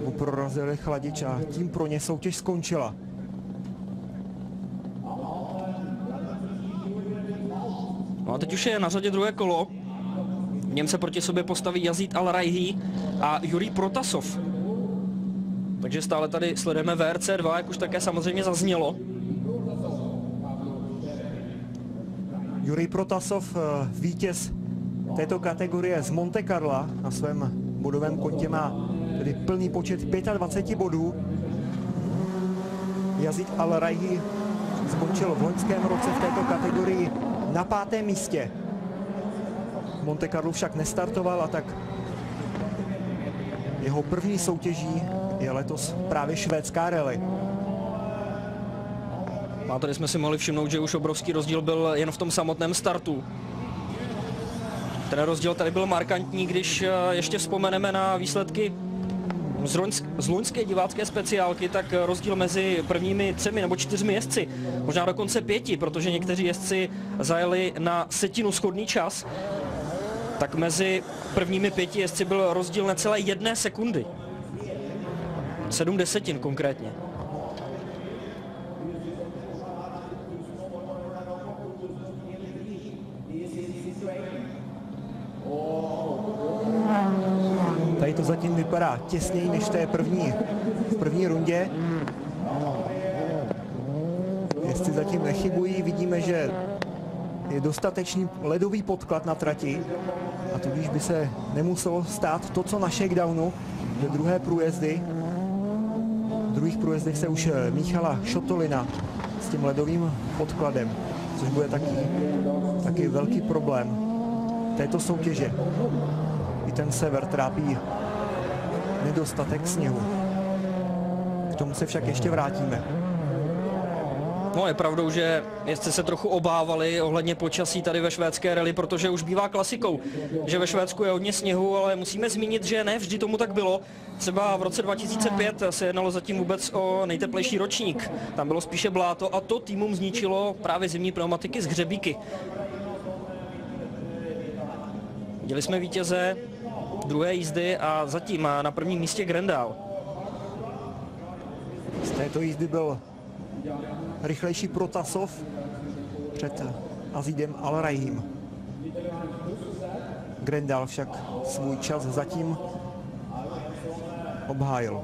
nebo prorazili chladič a tím pro ně soutěž skončila. No a teď už je na řadě druhé kolo. V něm se proti sobě postaví Jazid al Rajhi a Jurij Protasov. Takže stále tady sledujeme VRC2, jak už také samozřejmě zaznělo. Jurij Protasov, eh, vítěz této kategorie z Monte Carla na svém bodovém kontě má tedy plný počet 25 bodů. Jazid al Rajhi skončil v loňském roce v této kategorii na pátém místě. Monte Carlo však nestartoval a tak jeho první soutěží je letos právě švédská rally. A tady jsme si mohli všimnout, že už obrovský rozdíl byl jen v tom samotném startu. Ten rozdíl tady byl markantní, když eh, ještě vzpomeneme na výsledky z, loňsk, z loňské divácké speciálky, tak rozdíl mezi prvními třemi nebo čtyřmi jezdci, možná dokonce pěti, protože někteří jezdci zajeli na setinu schodný čas, tak mezi prvními pěti jezdci byl rozdíl necelé jedné sekundy. Sedm desetin konkrétně. Tady to zatím vypadá těsněji než té první, v první rundě. Jestli zatím nechybují, vidíme, že je dostatečný ledový podklad na trati a tudíž by se nemuselo stát to, co na shakedownu, do druhé průjezdy. V druhých průjezdech se už míchala šotolina s tím ledovým podkladem, což bude taky, taky velký problém této soutěže. I ten sever trápí nedostatek sněhu. K tomu se však ještě vrátíme. No je pravdou, že jezdci se trochu obávali ohledně počasí tady ve švédské rally, protože už bývá klasikou, že ve Švédsku je hodně sněhu, ale musíme zmínit, že ne vždy tomu tak bylo. Třeba v roce 2005 se jednalo zatím vůbec o nejteplejší ročník. Tam bylo spíše bláto a to týmům zničilo právě zimní pneumatiky z hřebíky. Viděli jsme vítěze druhé jízdy a zatím na prvním místě Grendal. Z této jízdy byl rychlejší Protasov před Azidem al Rajhim. Grendal však svůj čas zatím obhájil.